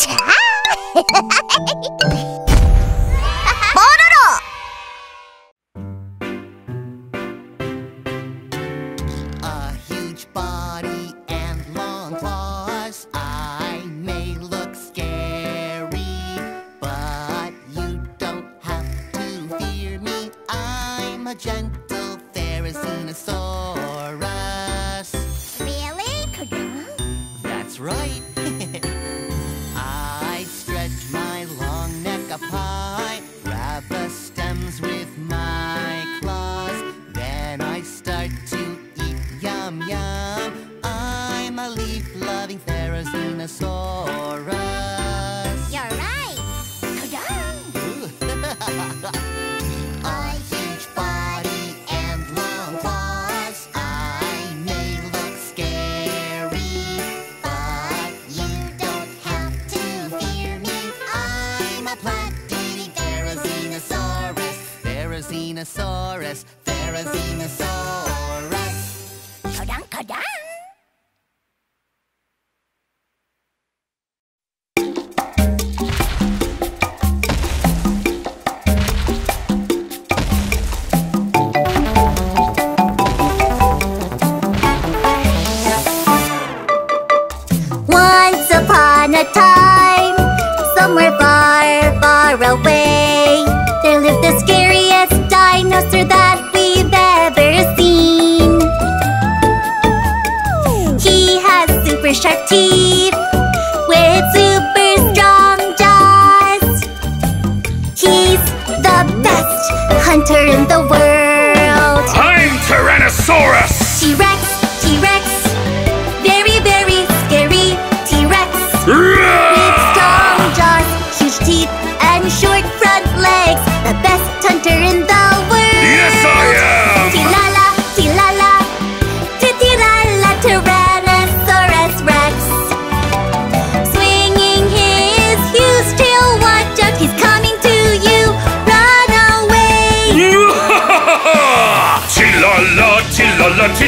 Chà.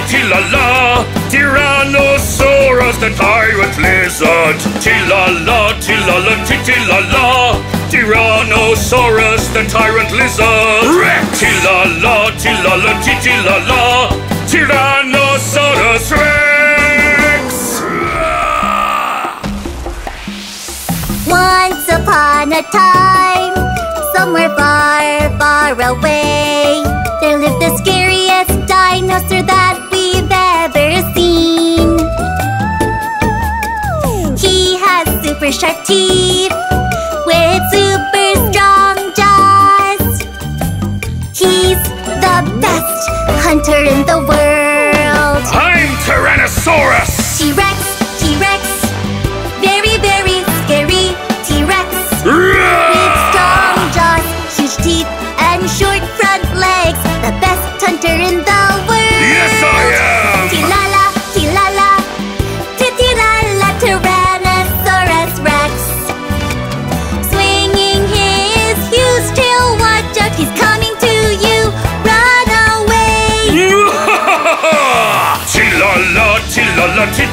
Tilala, Tyrannosaurus, the tyrant lizard. Tilala, tilala, tilala. Tyrannosaurus, the tyrant lizard. Rex! Tilala, tilala, tilala. Tyrannosaurus Rex! Once upon a time, somewhere far super sharp teeth with super strong jaws. He's the best hunter in the world.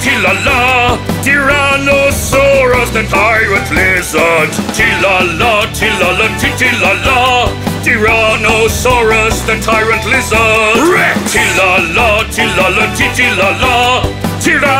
tilala, Tyrannosaurus, the tyrant lizard. Tilala, tilala, tilala, Tyrannosaurus, the tyrant lizard. Rex! Tilala, tilala, tilala, Tyrannosaurus.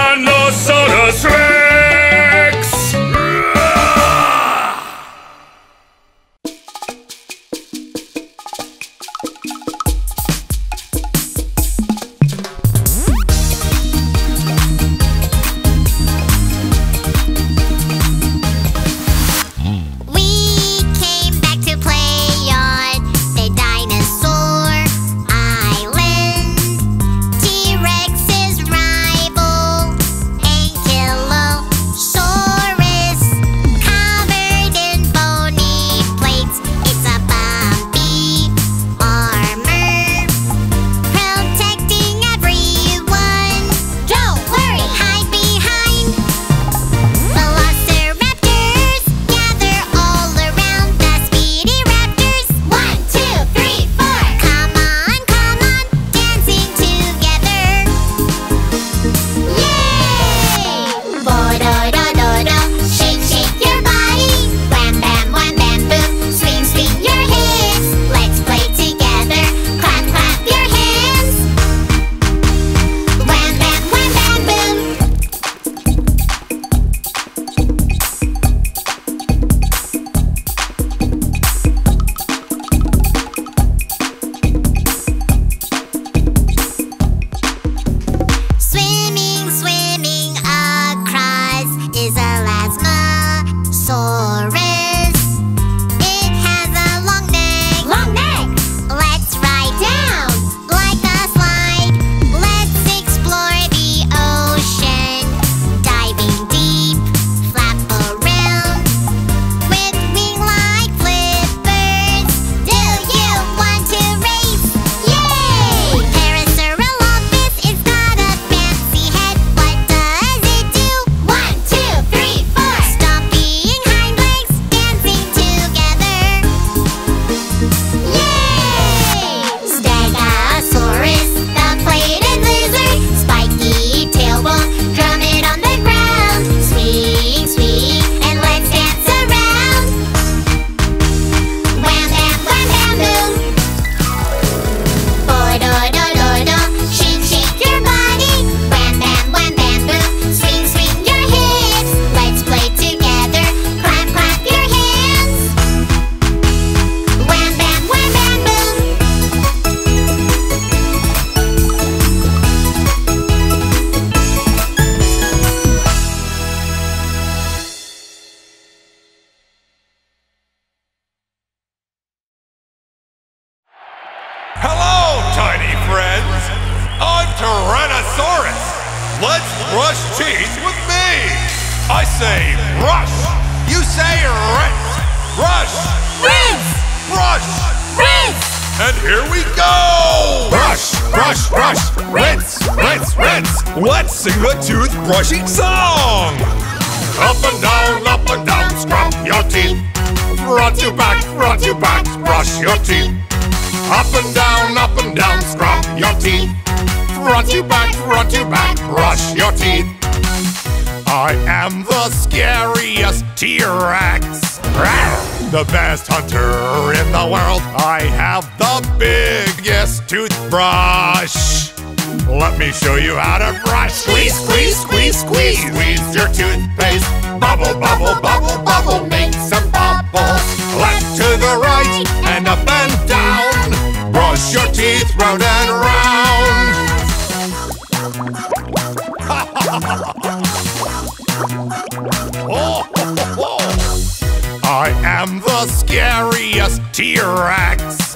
T-Rex.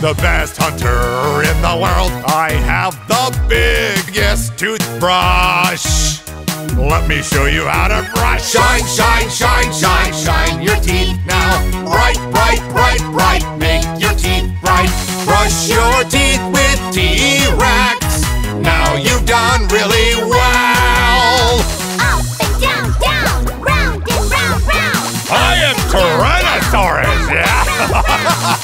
The best hunter in the world. I have the biggest toothbrush. Let me show you how to brush. Shine, shine, shine, shine, shine your teeth now. Bright, bright, bright, bright. Make your teeth bright. Brush your teeth with T-Rex. Now you've done really well. Up and down, down, round and round, round. I am Tyrannosaurus.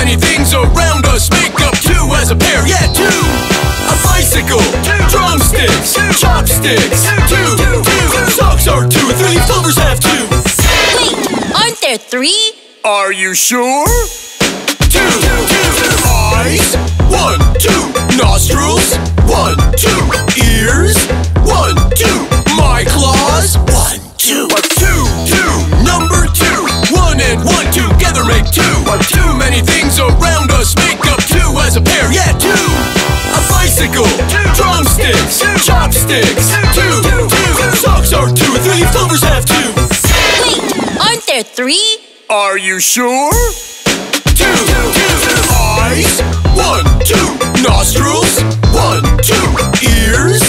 Many things around us make up two as a pair, yeah, two. A bicycle, two drumsticks, two chopsticks, two, two. Socks are two, three flowers have two. Wait, aren't there three? Are you sure? Two, eyes, one, two, nostrils, one, two, ears, one, two, my claws, one, two, one and one together make two. Too many things around us make up two as a pair, yeah, two. A bicycle, drumsticks, chopsticks, two, two, socks are two, three. Flowers have two. Wait, aren't there three? Are you sure? Two, eyes, one, two, nostrils, one, two, ears,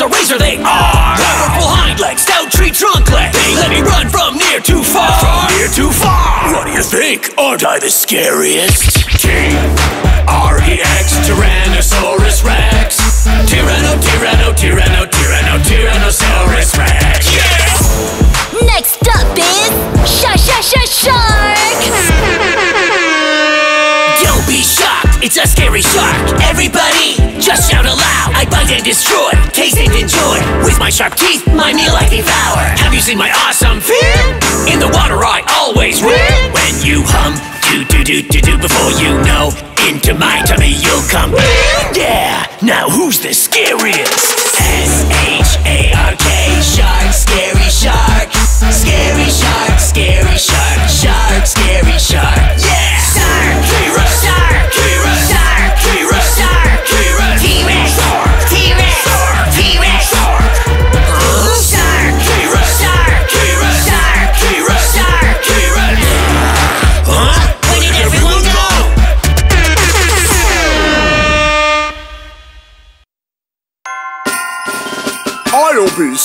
a razor, they are. Powerful hind legs, stout tree trunk legs. They let me run from near to far. From near to far. What do you think? Aren't I the scariest? T R E X Tyrannosaurus Rex. Tyranno, Tyranno, Tyranno, Tyranno, Tyrannosaurus Rex. Yeah. Next up is Sha Sha Sha Shark. It's a scary shark. Everybody, just shout aloud. I bite and destroy, taste and enjoy. With my sharp teeth, my meal I devour. Have you seen my awesome fin? In the water, I always win. When you hum, do do do do do before you know. Into my tummy you'll come. Yeah, now who's the scariest? S H A R K, shark, scary shark. Scary shark, scary shark, shark,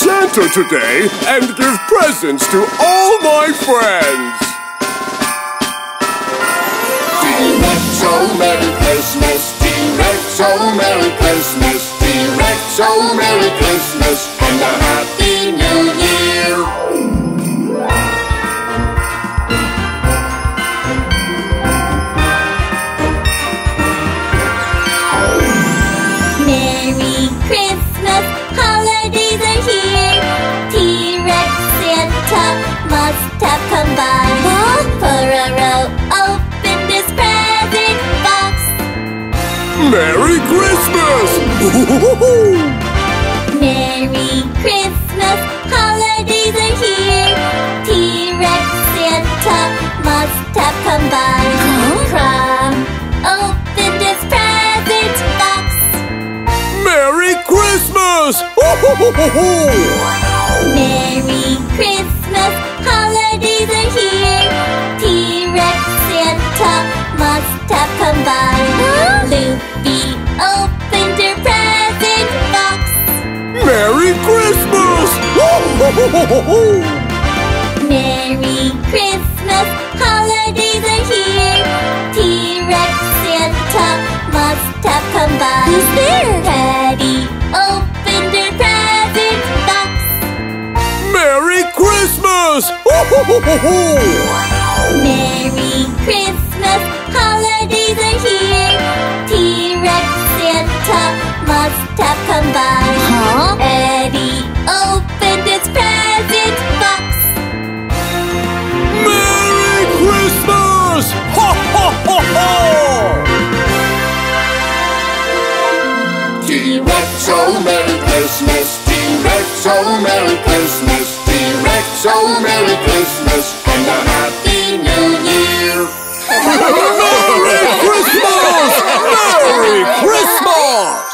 Santa today and give presents to all my friends. Oh Merry Christmas. Oh Merry Christmas. Oh Merry Christmas. And a Merry Christmas! Merry Christmas, holidays are here. T-Rex, Santa must have come by. Crong opened his present box. Merry Christmas! Merry Christmas, holidays are here. Merry Christmas, holidays are here. T-Rex Santa must have come by. Who's there? Petty opened her present box. Merry Christmas! Merry Christmas, holidays are here. T-Rex Santa must have come by. Oh Merry Christmas. T-Rex, oh Merry Christmas. T-Rex, oh Merry Christmas. And a Happy New Year. Merry Christmas! Merry Christmas!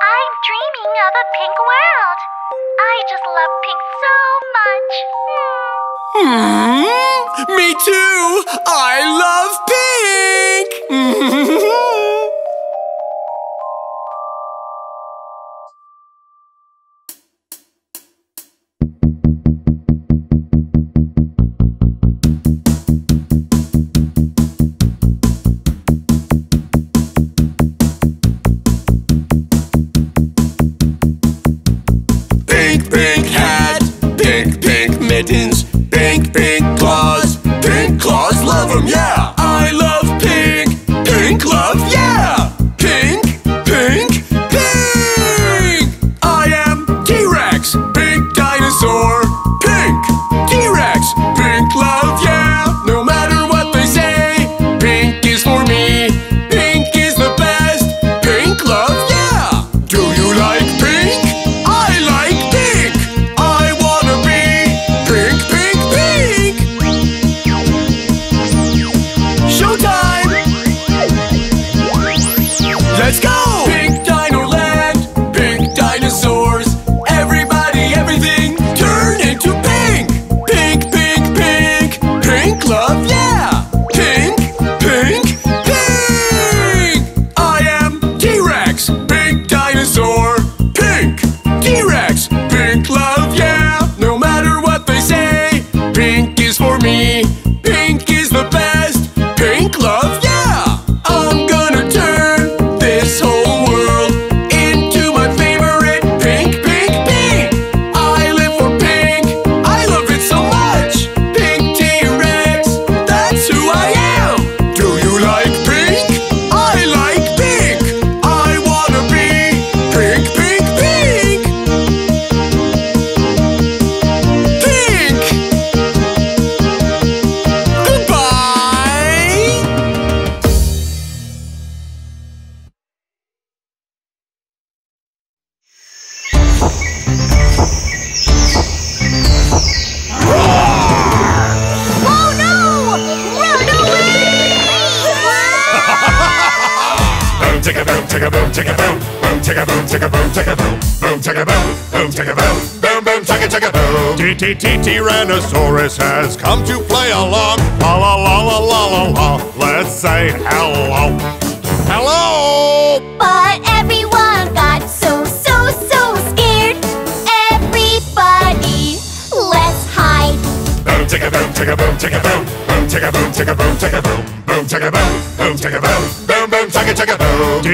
I'm dreaming of a pink world. I just love pink so much. Hmm? I love pink! Pink, pink hat, pink, pink mittens, claws, love 'em, yeah!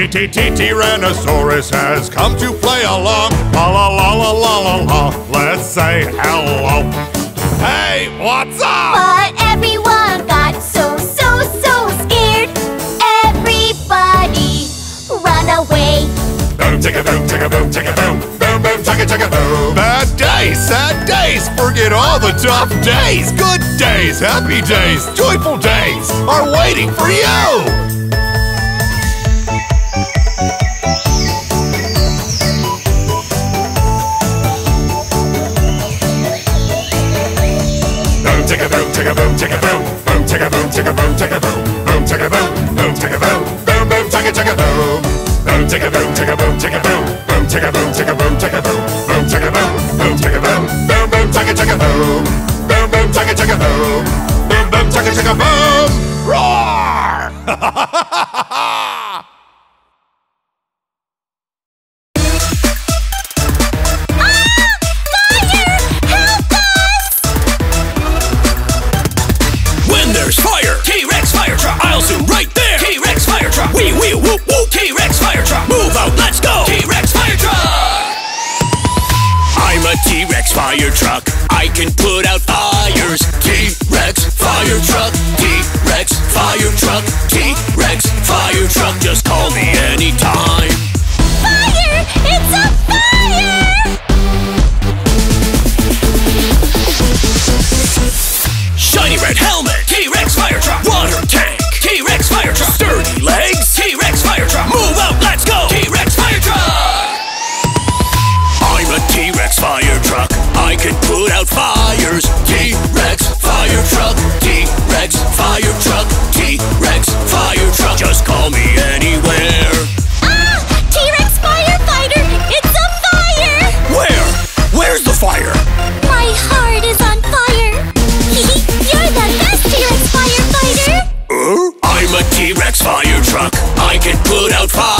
Boom. T T T Tyrannosaurus has come to play along. La la la la la la la. Let's say hello. Hey, what's up? But everyone got so, so, so scared. Everybody, run away. Boom, chicka boom, chicka boom, chicka boom. Boom, boom, chicka, chicka boom. Bad dice, sad dice. Forget all the Tough days, good days, happy days, joyful days are waiting for you! Boom, chicka boom, chicka boom, chicka boom, boom, chicka boom, chicka boom, chicka boom, boom, chicka boom, boom, chicka boom, boom, boom, chicka chicka boom, boom, chicka boom, chicka boom, chicka boom, boom, chicka boom, chicka boom, chicka boom, boom, chicka boom, boom, chicka boom, boom, boom, chicka chicka boom, boom, boom, chicka chicka boom, boom, boom, chicka chicka boom, roar! When fire truck. I can put out fires. T-Rex fire truck. T-Rex fire truck. T-Rex fire truck. Just call me anytime. I can put out fires. T-Rex fire truck. T-Rex fire truck. T-Rex fire truck. Just call me anywhere. Ah! T-Rex firefighter! It's a fire! Where? Where's the fire? My heart is on fire! You're the best T-Rex firefighter! I'm a T-Rex fire truck. I can put out fires.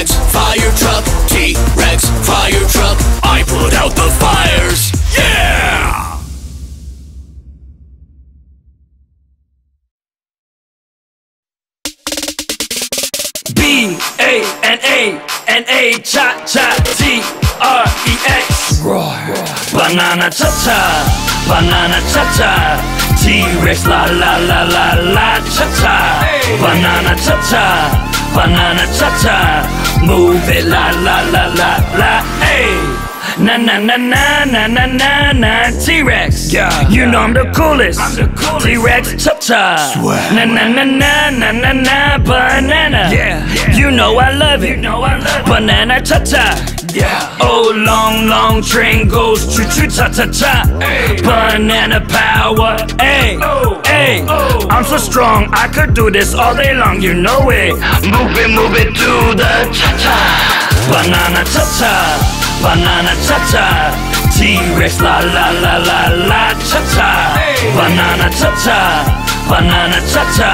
T-Rex fire truck. T-Rex fire truck. I put out the fires. Yeah! B A N A N A cha cha T R E X. Roar. Banana cha cha, banana cha cha. T Rex la la la la la cha cha. Banana cha cha, banana cha cha. Move it la la la la la. Hey. Na na na na na na na na T-Rex Yeah, You know I'm the coolest I'm the coolest. T-Rex cha-cha Swag. Na na na na na na na banana Yeah, yeah. You know I love it You know I love it. Banana cha-cha Yeah. Oh, long, long train goes choo choo cha cha cha. Banana power, hey, Oh. hey. Oh. I'm so strong, I could do this all day long, you know it. Move it, move it to the cha cha. Banana cha cha, banana cha cha. T-Rex la la la la la cha cha. Banana cha cha, banana cha cha.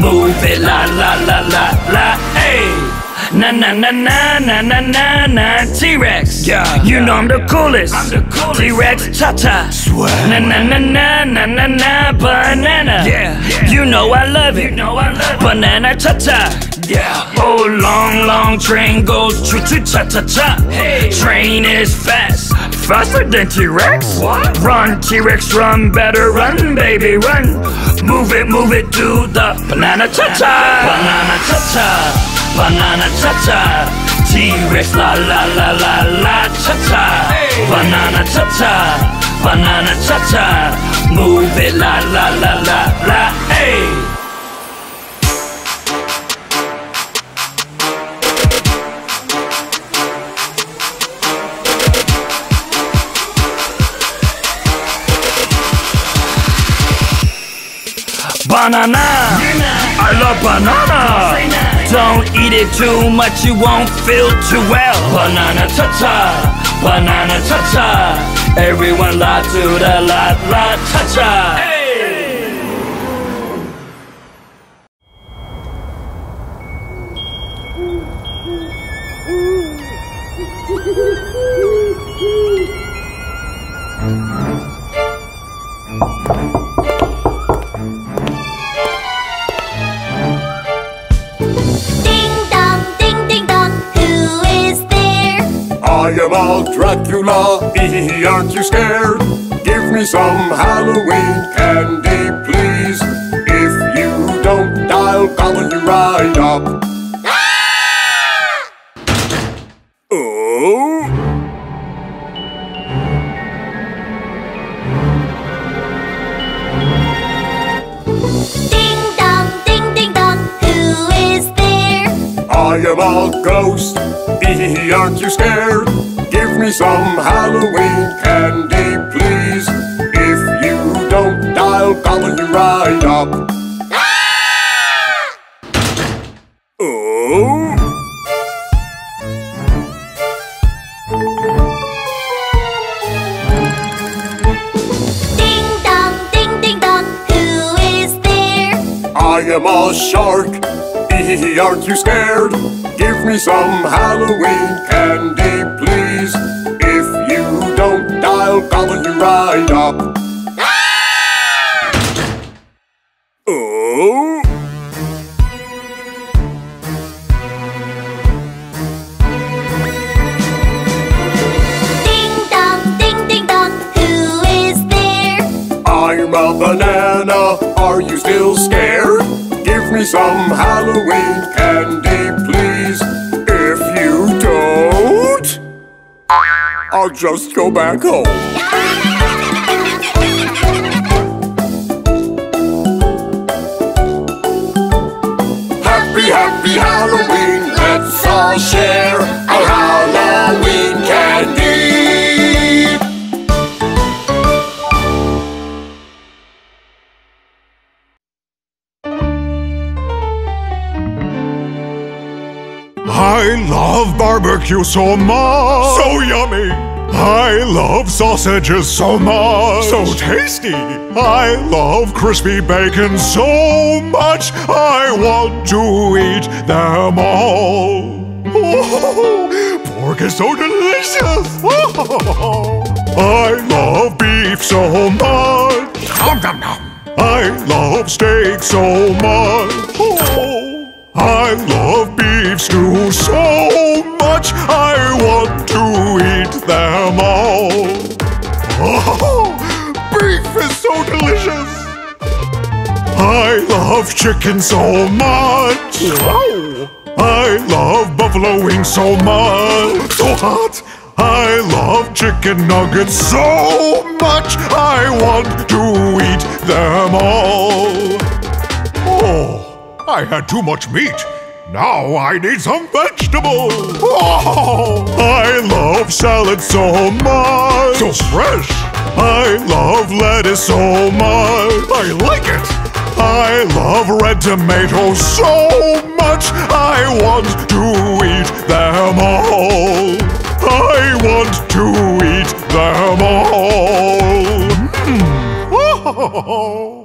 Move it la la la la la, hey. Na na na na na na na na T-Rex Yeah, You know I'm the coolest I'm the coolest. T-Rex cha-cha Swag. Na na na na na na na banana Yeah, yeah. You know I love it You know I love it. Banana cha-cha Yeah. Oh long long train goes choo choo cha cha cha Hey. Train is fast Faster than T-Rex What? Run T-Rex run better run baby run Move it move it to the banana cha-cha Banana cha-cha Banana cha-cha. T-Rex la la la la la cha-cha. Banana cha-cha. Banana cha-cha. Move it la la la la la hey. Banana. I love banana Don't eat it too much You won't feel too well. Banana cha-cha Banana cha-cha. Everyone la to the la la cha-cha. Ding Lottie, aren't you scared? Give me some Halloween candy, please. If you don't, I'll gobble you right up. Ah! Oh! Ding dong, ding dong, who is there? I am a ghost, aren't you scared? Give me some Halloween candy, please. If you don't, I'll gobble you right up. Ah! Oh. Ding dong, ding ding dong, who is there? I am a shark. Aren't you scared? Give me some Halloween candy, please. I'll gobble you right up. Oh. Ding dong, ding ding dong, who is there? I'm a banana. Are you still scared? Give me some Halloween candy, please. I'll just go back home. Happy, happy Halloween. Let's all share our Halloween I love barbecue so much. So yummy. I love sausages so much. So tasty. I love crispy bacon so much. I want to eat them all. Oh, pork is so delicious. Oh, I love beef so much. Nom, nom, nom. I love steak so much. Oh, I love beef stew so much. I want to eat them all. Oh, beef is so delicious. I love chicken so much. I love buffalo wings so much. So hot. I love chicken nuggets so much. I want to eat them all. Oh, I had too much meat. Now I need some vegetables. Oh, I love salad so much. So fresh. I love lettuce so much. I like it. I love red tomatoes so much. I want to eat them all. I want to eat them all. Mm. Oh.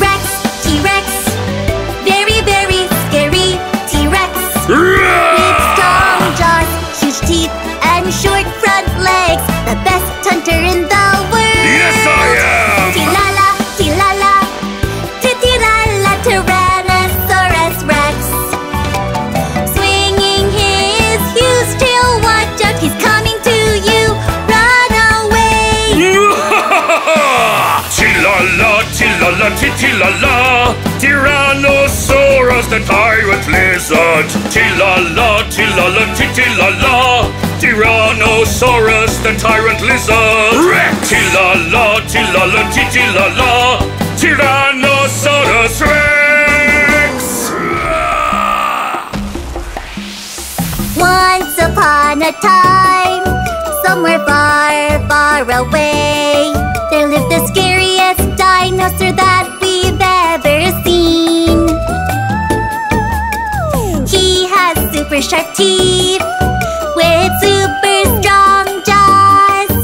T-Rex, T-Rex, very, very scary T-Rex. With strong jaws, huge teeth, and short front legs. The best hunter in titilala, Tyrannosaurus the tyrant lizard. Tilala, tilala, titilala, Tyrannosaurus the tyrant lizard. Rex! Tilala, tilala, titilala, Tyrannosaurus Rex! Once upon a time. teeth with super strong jaws.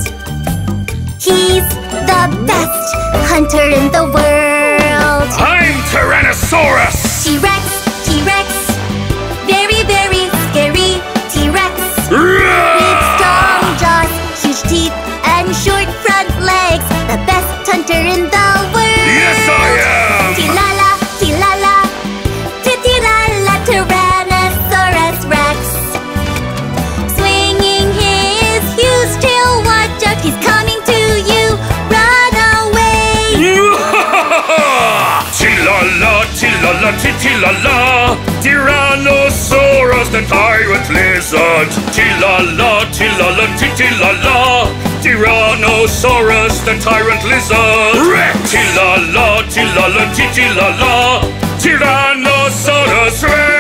He's the best hunter in the world. I'm Tyrannosaurus! tilala, Tyrannosaurus, the tyrant lizard. Tilala, tilala, tilala, Tyrannosaurus, the tyrant lizard. Tilala, tilala, tilala, Tyrannosaurus Rex.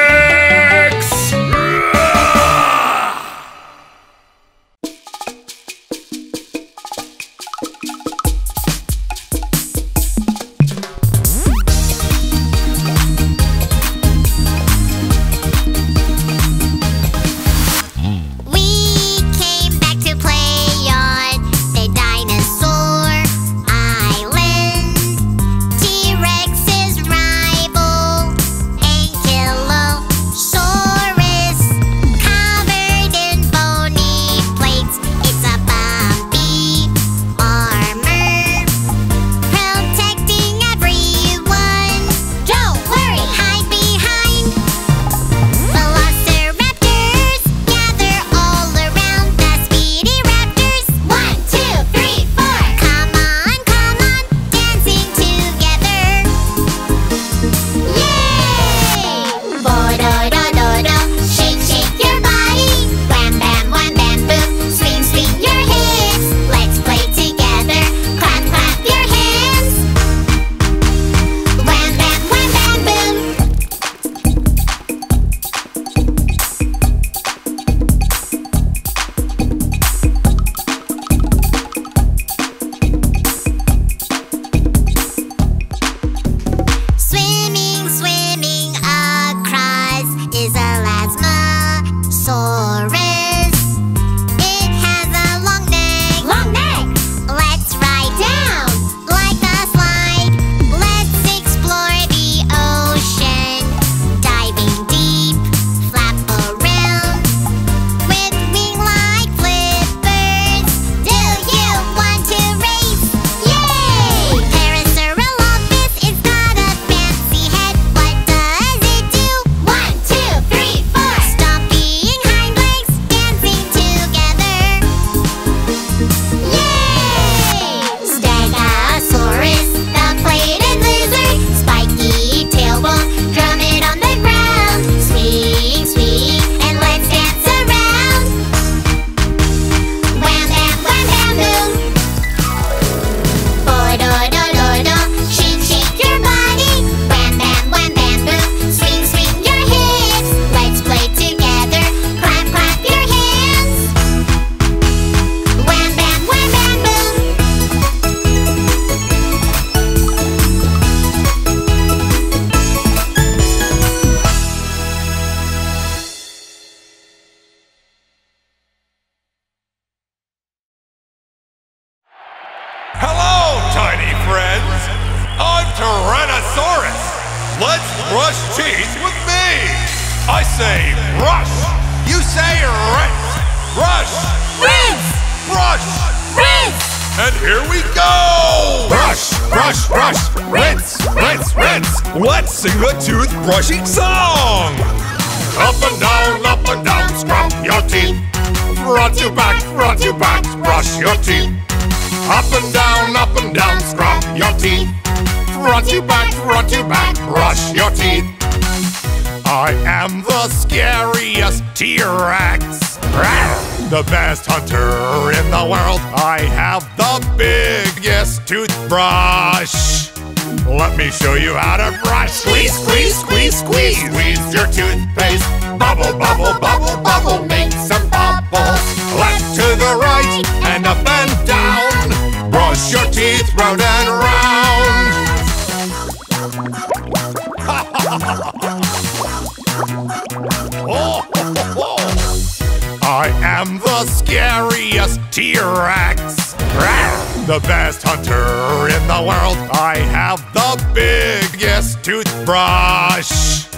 The best hunter in the world. I have the biggest toothbrush.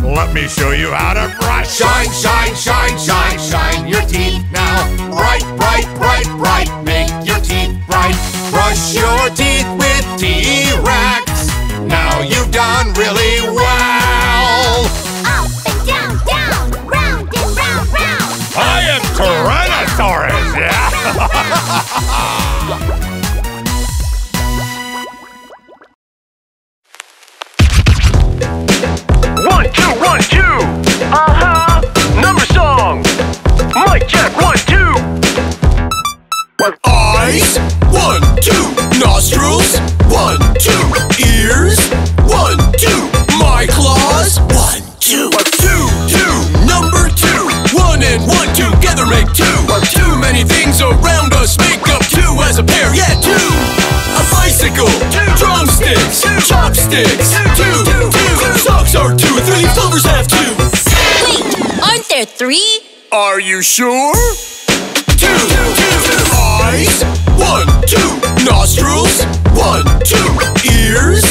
Let me show you how to brush. Shine, shine, shine, shine, shine your teeth now. Bright, bright, bright, bright. Make your teeth bright. Brush your teeth with T-Rex. Now you've done really well. Up and down, down, round and round, round. I am Tyrannosaurus, yeah? One, two, two. Uh-huh. Number song. Check, one, two. Eyes, one, two. Nostrils, one, two. Ears, one, two. My claws, one, two. Two, two. Number two. One and one together make two. Too many things around us make up two as a pair, yeah, two. A bicycle, drumsticks, chopsticks, two, two. Socks are two, three flowers have two. Wait, aren't there three? Are you sure? Two, two, eyes, one, two, nostrils, one, two, ears,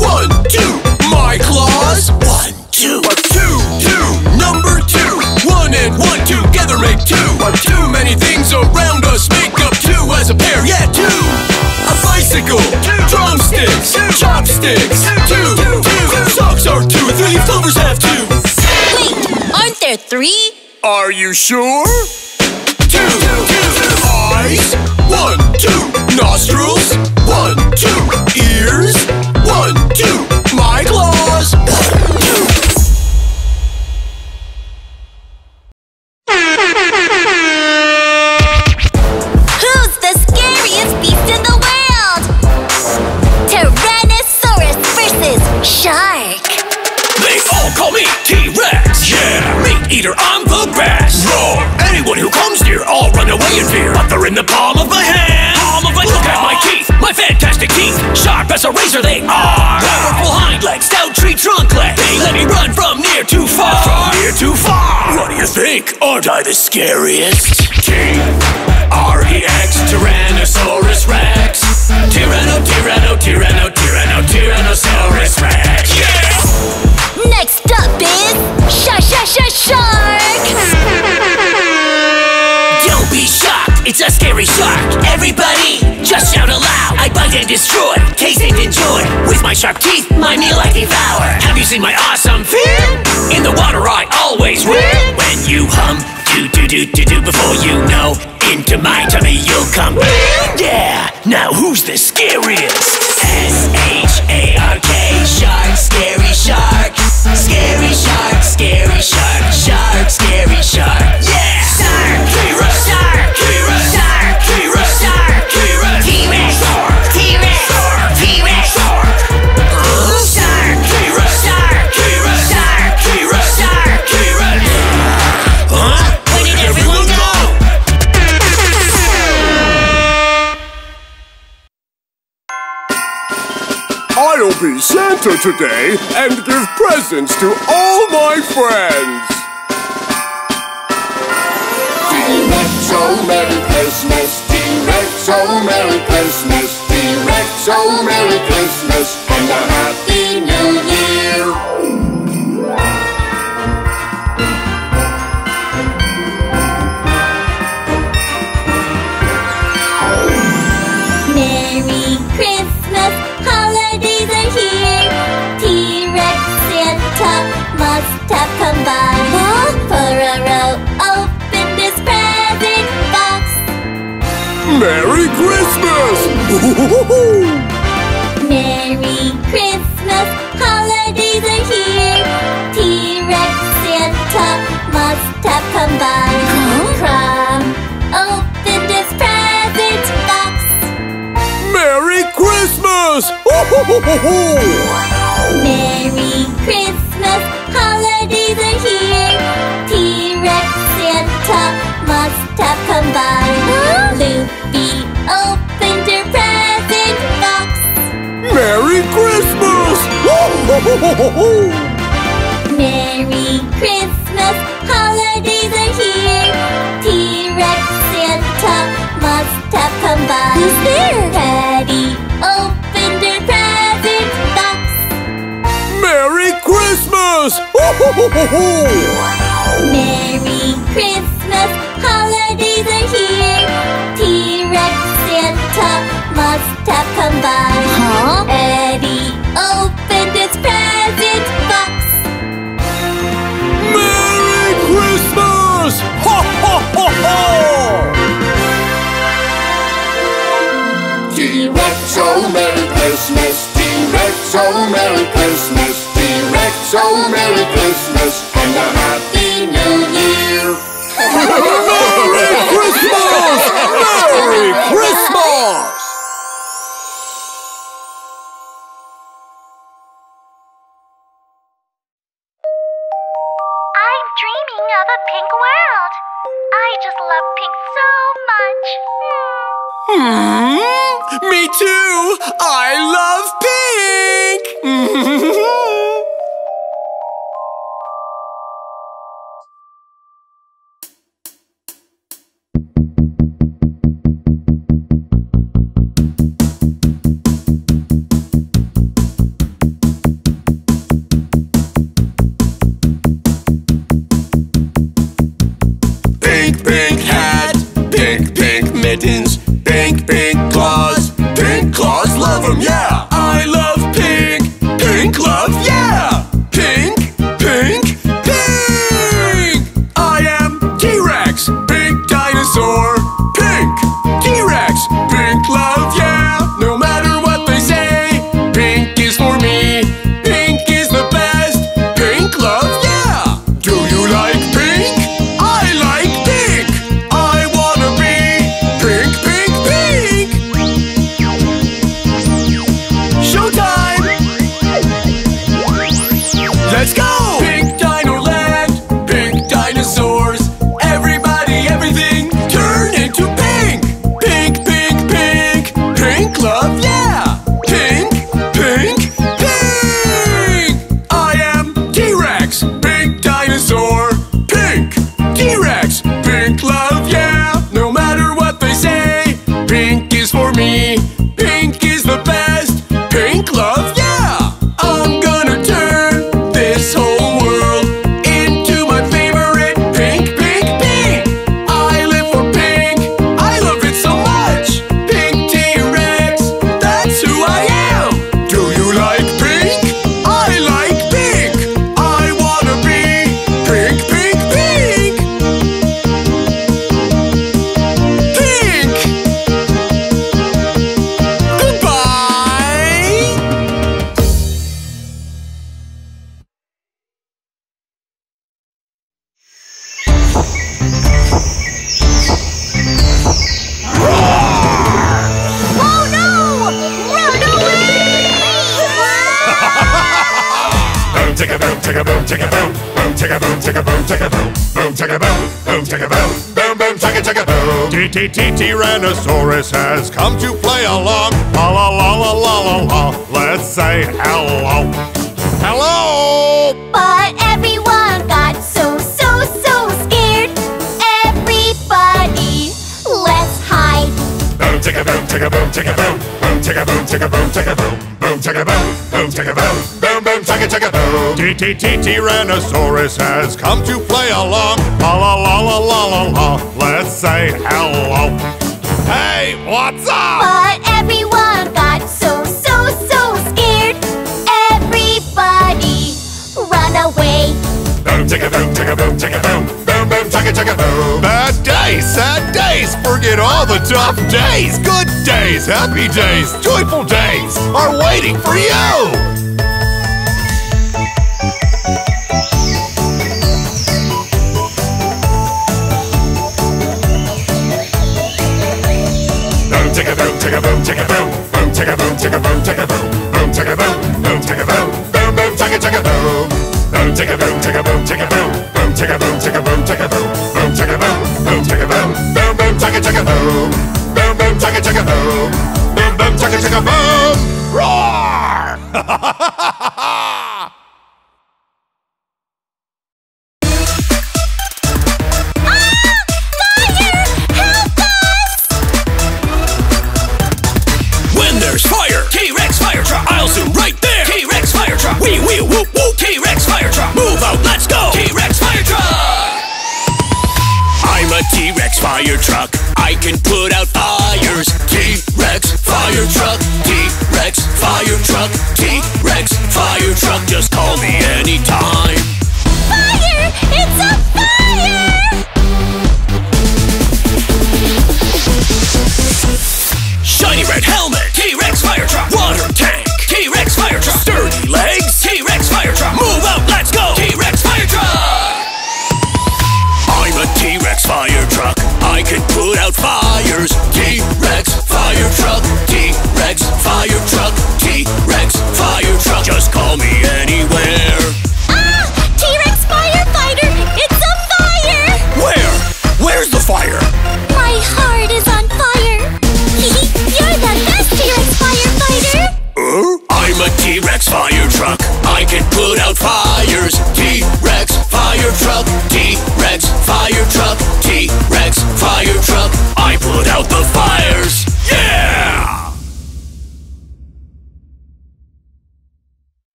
one, two, my claws, one, two, two, two, number two, one and one together make two. Too many things around us make up two as a pair, yeah, two. A bicycle, drumsticks, chopsticks, two, two, socks are two, three flowers have two. Wait, aren't there three? Are you sure? Two, eyes, one, two, nostrils, one, two, ears, they're in the palm of my hand. Palm of my look at my teeth, my fantastic teeth, sharp as a razor they are. Powerful hind legs, stout tree trunk legs. They let me run from near to far. From near to far. What do you think? Aren't I the scariest? T R E X Tyrannosaurus Rex. Tyranno, Tyranno, Tyranno, Tyranno, Tyrannosaurus Rex. Yeah. Next up is Sha Sha Sha Shark. It's a scary shark. Everybody, just shout aloud. I bite and destroy, taste and enjoy. With my sharp teeth, my meal I devour. Have you seen my awesome fin? In the water, I always win. When you hum, do do do do do, before you know, into my tummy you'll come. Yeah, now who's the scariest? S H A R K, shark, scary shark. Scary shark, scary shark, shark, scary shark. Shark! I'll be Santa today and give presents to all my friends. Oh Merry Christmas. Oh Merry Christmas. Oh Merry Christmas. And a Merry Christmas! Merry Christmas, holidays are here. T-Rex Santa must have come by. Crong opened his present box. Merry Christmas! Merry Christmas, holidays are here. T-Rex Santa must have come by. The opened her present box. Merry Christmas! Merry Christmas, holidays are here. T-Rex Santa must have come by. Who's there? Petty opened her present box. Merry Christmas! Merry Christmas! laptop come by. Huh? Eddy opened his present box. Merry Christmas! Ho, ho, ho, ho! Directo, oh, Merry Christmas! Directo, oh, Merry Christmas! Directo, oh, Merry Christmas! Me too! I love pink! kittens. Pink, pink claws. Pink claws love them, yeah.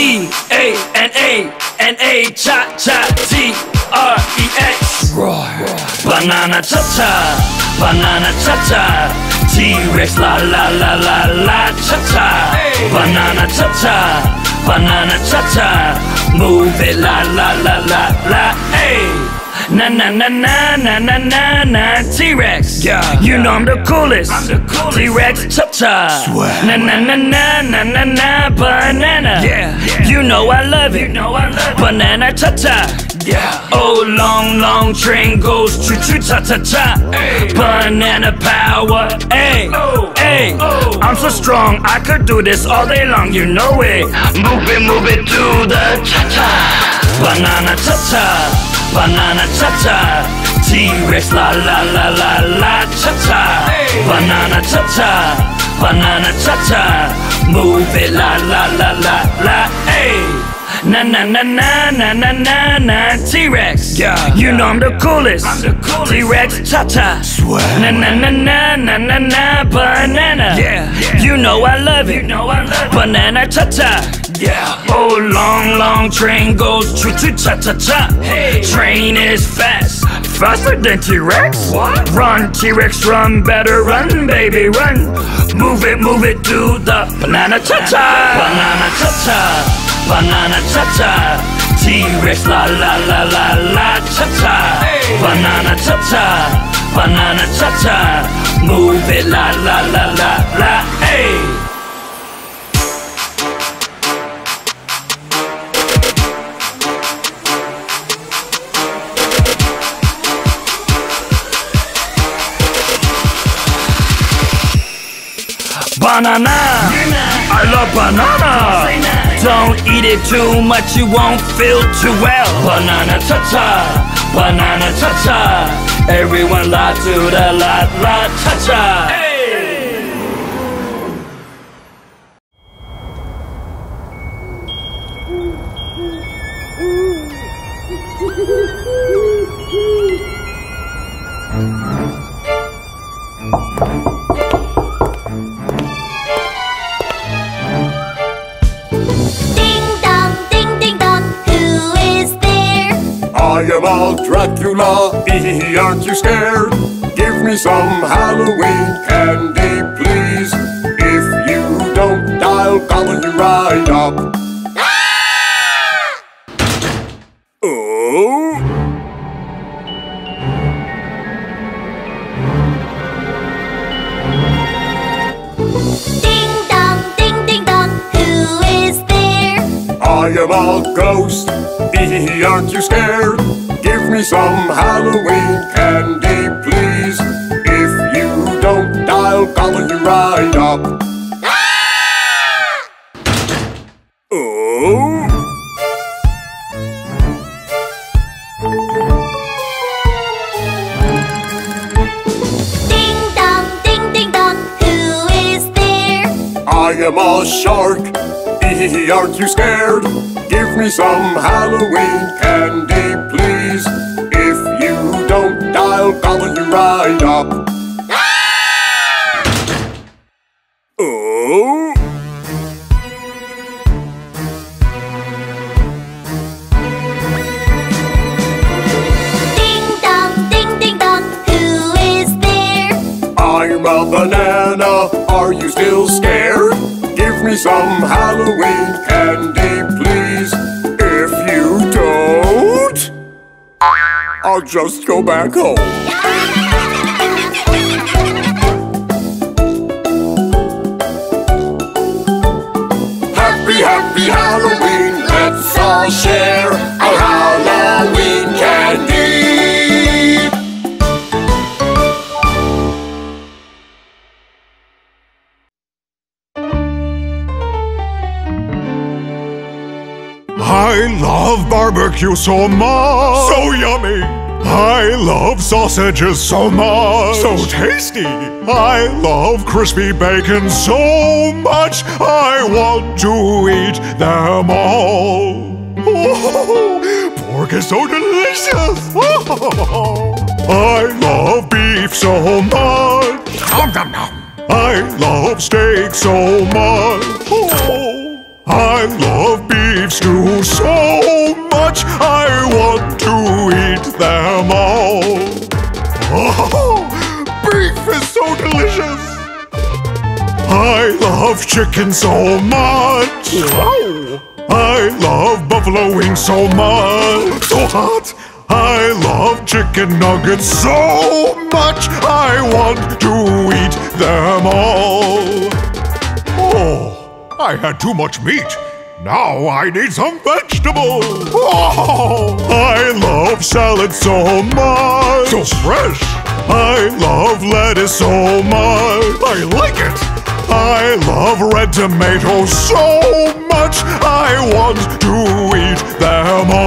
B A N A N A cha cha T R E X Banana cha cha Banana cha cha T Rex la la la la la cha cha Banana cha cha Banana cha cha Move it la la la la la hey Na na na na na na na na T-Rex Yeah You know I'm the coolest I'm the coolest T-Rex cha cha Na na na na na na na Banana Yeah You know I love it You know I love it Banana cha cha Yeah Oh long long train goes choo choo cha cha cha Banana power Hey Hey I'm so strong I could do this all day long You know it Move it move it to the cha cha Banana cha cha Banana cha cha T-Rex la la la la la cha cha Banana cha cha Banana cha cha Move it la la la la la hey Na na na na na na na na T-Rex Yeah You know I'm the coolest I'm the coolest T-Rex cha cha Na na na na na na na Banana Yeah You know I love it You know I love it Banana cha cha yeah. Oh, long, long train goes choo choo cha cha cha. Hey. Train is fast, faster than T Rex. What? Run, T Rex, run, better run, baby, run. Move it, move it to the banana cha cha. Banana cha cha. Banana cha cha. T Rex, la la la la la cha cha. Banana cha cha. Banana cha cha. Move it, la la la la la. Hey. Banana, I love banana. Don't eat it too much, you won't feel too well. Banana cha cha, banana cha cha. Everyone la to the la la cha cha. Hee aren't you scared? Give me some Halloween candy, please. If you don't, I'll gobble you right up. Ah! Oh? Ding dong, ding ding dong, who is there? I am a ghost, hee aren't you scared? Give me some Halloween candy, please. If you don't, I'll gobble you right up. Ah! Oh! Ding dong, ding ding dong, who is there? I am a shark. Aren't you scared? Give me some Halloween candy, please. If you don't, I'll gobble you right up. Ah! Oh! Ding dong, ding ding dong, who is there? I'm a banana. Are you still scared? Give me some Halloween candy, I'll just go back home. Happy, happy Halloween. Let's all share our Halloween I love barbecue so much. So yummy. I love sausages so much. So tasty. I love crispy bacon so much. I want to eat them all. Oh, pork is so delicious. Oh, I love beef so much. I love steak so much. Oh, I love beef stew so much. I want to eat them all. Oh, beef is so delicious. I love chicken so much. Wow. I love buffalo wings so much. So hot. I love chicken nuggets so much. I want to eat them all. Oh, I had too much meat. Now I need some vegetables. Oh, I love salad so much. So fresh. I love lettuce so much. I like it. I love red tomatoes so much. I want to eat them all.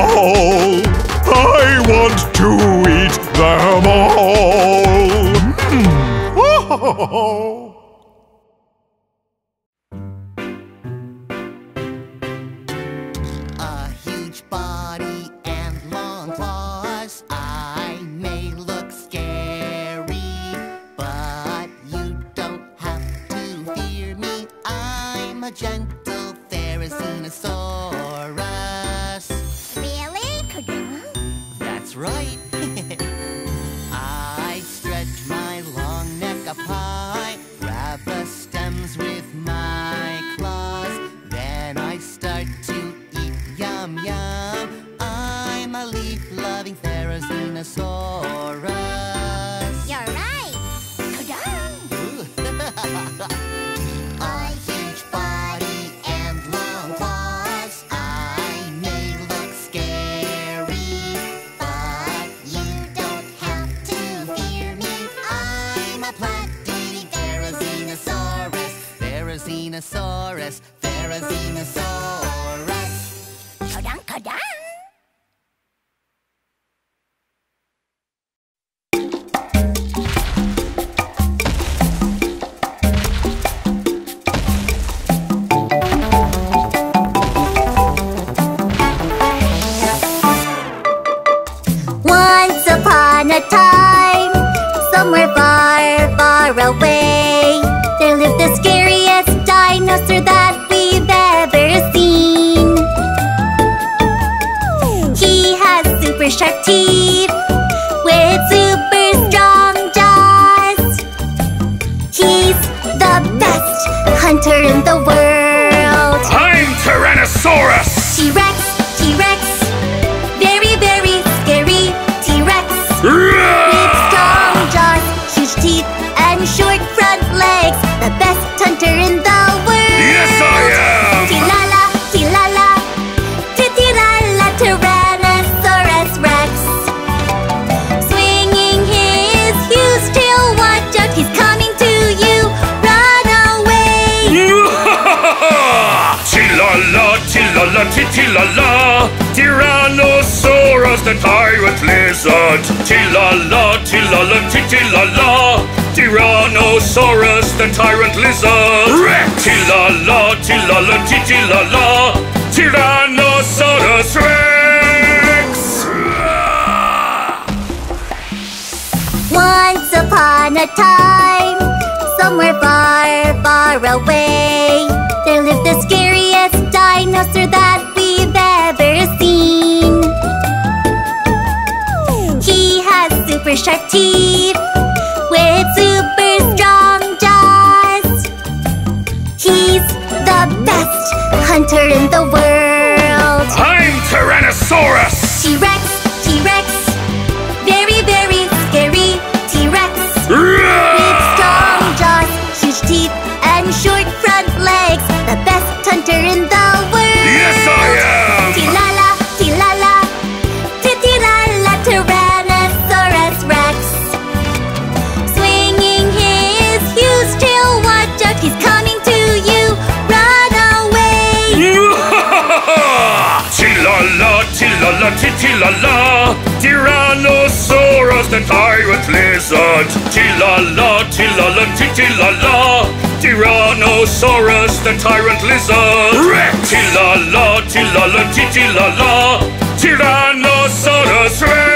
Tyrannosaurus. T-Rex, T-Rex, Tilala, Tyrannosaurus, the tyrant lizard. Tilala, tilala, tilala. Tyrannosaurus, the tyrant lizard. Rex! Tilala, tilala, tilala. Tyrannosaurus Rex! Once upon a time, somewhere her teeth with super strong jaws. He's the best hunter in the world. the tyrant lizard. Tila la, tila la, Tilala, la la. Tyrannosaurus, the tyrant lizard. Rex. Tilala, la la. Tyrannosaurus Rex.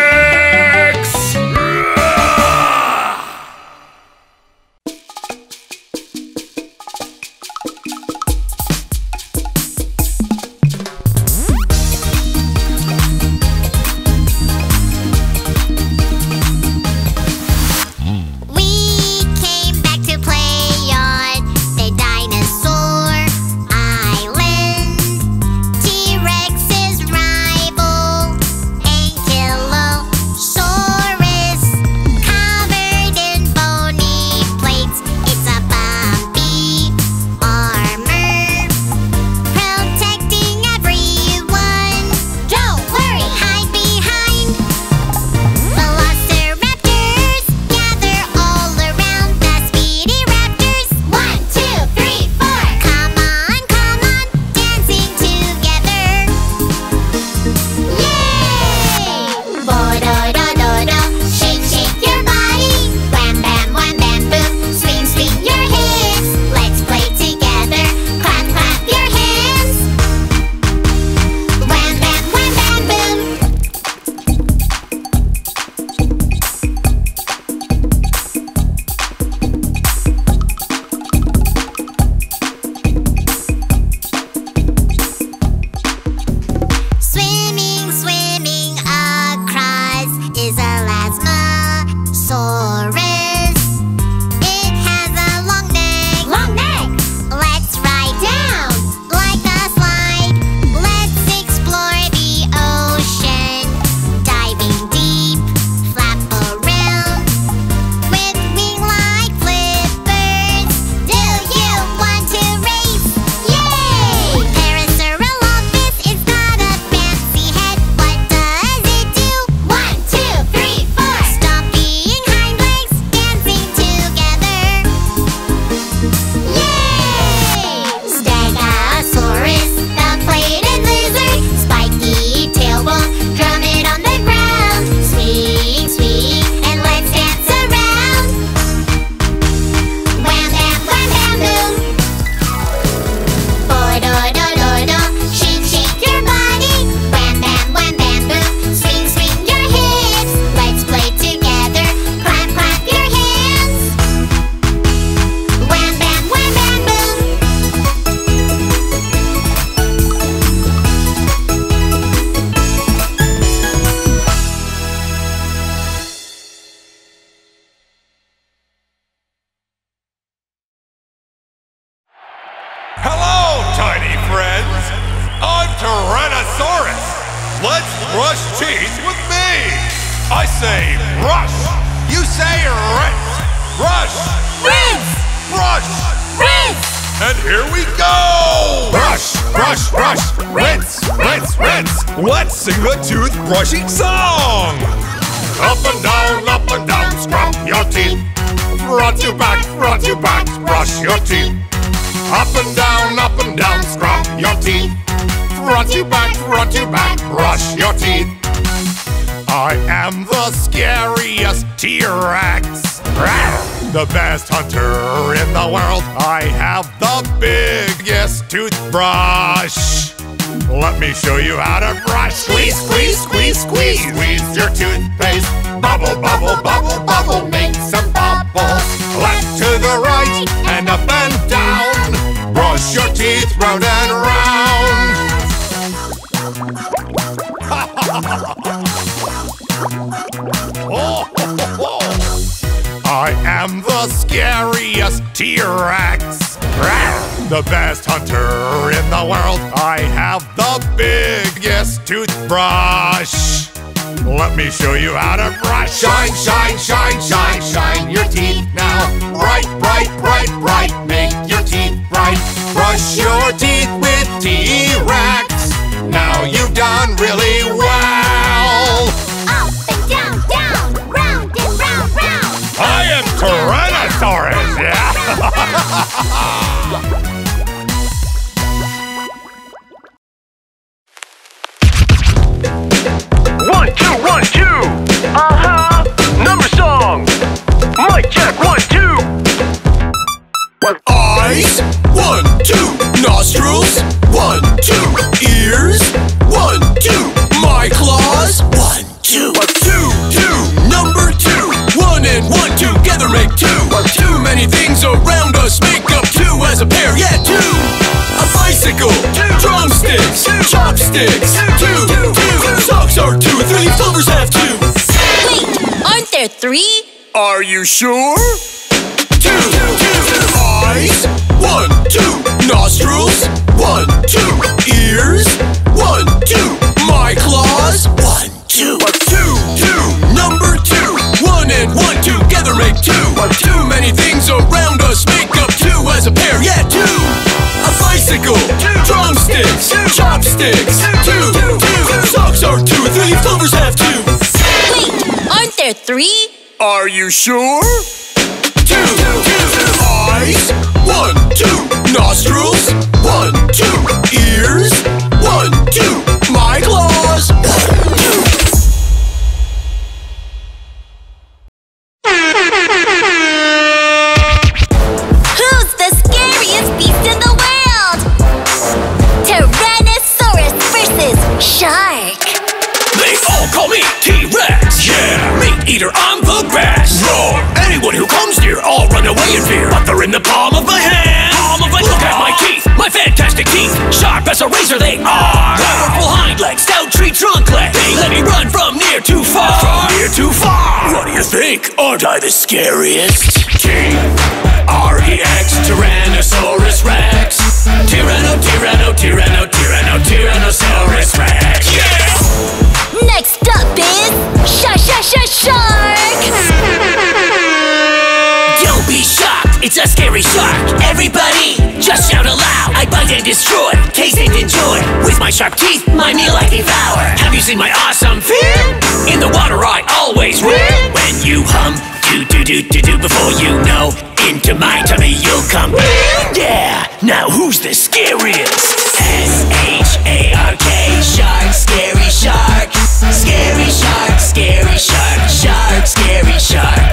Your toothpaste. Bubble, bubble, bubble, bubble. Make some bubbles. Left to the right and up and down. Brush your teeth round and round. I am the scariest T-Rex. The best hunter in the world. I have the biggest toothbrush. Let me show you how to brush. Shine, shine, shine, shine, shine your teeth now. Bright, bright, bright, bright. Make your teeth bright. Brush your teeth with T-Rex. Now you've done really well. Up and down, down, round and round, round. I am Tyrannosaurus, yeah? Mic check, one, two. Eyes, one, two. Nostrils, one, two. Ears, one, two. My claws, one, two. Two, two. Number two. One and one together make two. Too many things around us make up two as a pair, yeah, two. A bicycle, two. drumsticks, two. chopsticks, two, two. Socks are two, three fillers have two. Wait, aren't there three? Are you sure? Two, two, eyes, one, two, nostrils, one, two, ears, one, two, my claws, one, two, two, two, number two, one and one together make two. Too many things around us make up two as a pair, yeah, two. A bicycle, two. drumsticks, two. chopsticks, two, two, socks are two, three. Fillers have two. Wait, aren't there three? Are you sure? Two, two, eyes, one, two, nostrils, one, two, ears, teeth, sharp as a razor they are. Powerful hind legs, stout tree trunk legs. They let me run from near to far. From near to far. What do you think? Aren't I the scariest? T R E X Tyrannosaurus Rex. Tyranno, Tyranno, Tyranno, Tyranno, Tyrannosaurus Rex. Yeah. Next up is Shark, Shark, Shark, Shark it's a scary shark. Everybody, just shout aloud. I bite and destroy, taste and enjoy. With my sharp teeth, my meal I devour. Have you seen my awesome fin? In the water I always win When you hum, do do do do do Before you know, into my tummy you'll come. Yeah, now who's the scariest? S-H-A-R-K, shark, scary shark. Scary shark, scary shark, shark, scary shark.